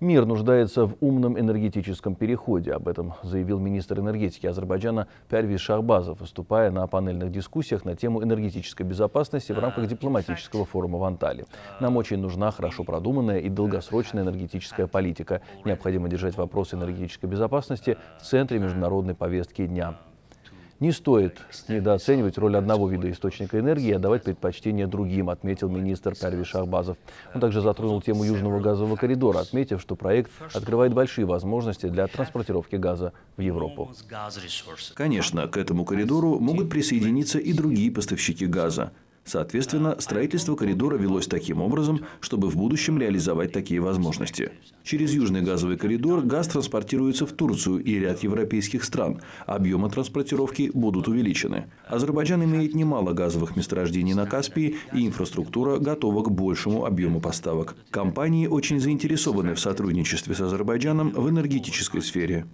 Мир нуждается в умном энергетическом переходе. Об этом заявил министр энергетики Азербайджана Пярвиз Шахбазов, выступая на панельных дискуссиях на тему энергетической безопасности в рамках дипломатического форума в Анталии. Нам очень нужна хорошо продуманная и долгосрочная энергетическая политика. Необходимо держать вопросы энергетической безопасности в центре международной повестки дня. Не стоит недооценивать роль одного вида источника энергии и отдавать предпочтение другим, отметил министр Парви Шахбазов. Он также затронул тему Южного газового коридора, отметив, что проект открывает большие возможности для транспортировки газа в Европу. Конечно, к этому коридору могут присоединиться и другие поставщики газа. Соответственно, строительство коридора велось таким образом, чтобы в будущем реализовать такие возможности. Через Южный газовый коридор газ транспортируется в Турцию и ряд европейских стран. Объемы транспортировки будут увеличены. Азербайджан имеет немало газовых месторождений на Каспии, и инфраструктура готова к большему объему поставок. Компании очень заинтересованы в сотрудничестве с Азербайджаном в энергетической сфере.